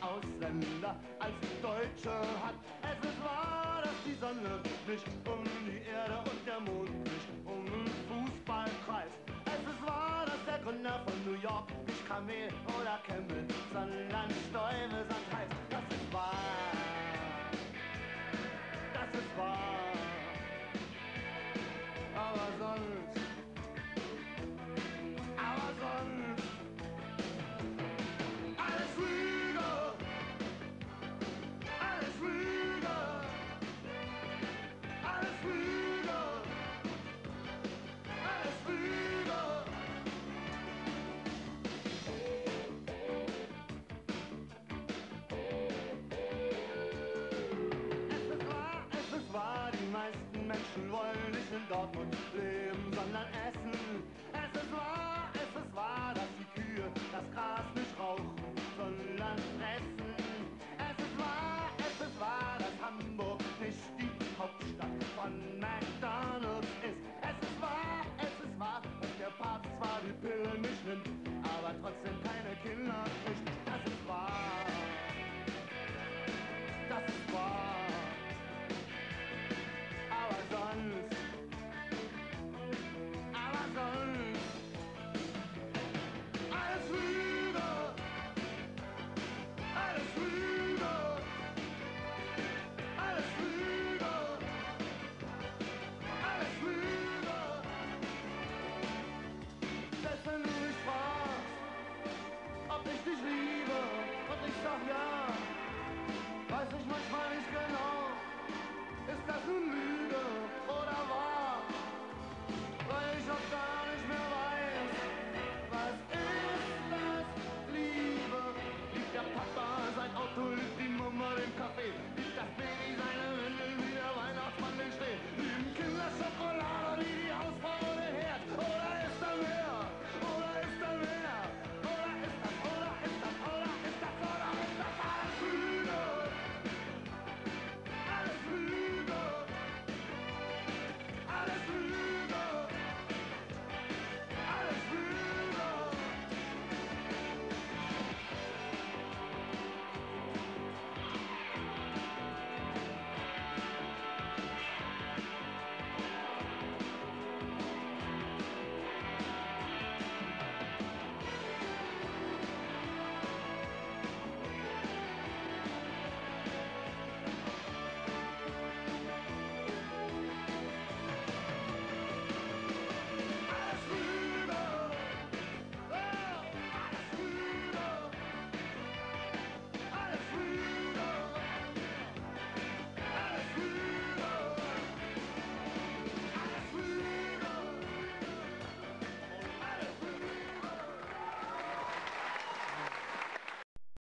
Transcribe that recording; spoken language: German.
Ausländer als Deutsche hat. Es ist wahr, dass die Sonne nicht um die Erde und der Mond nicht um den Fußball kreist. Es ist wahr, dass der Gründer von New York nicht Kamel oder Camel.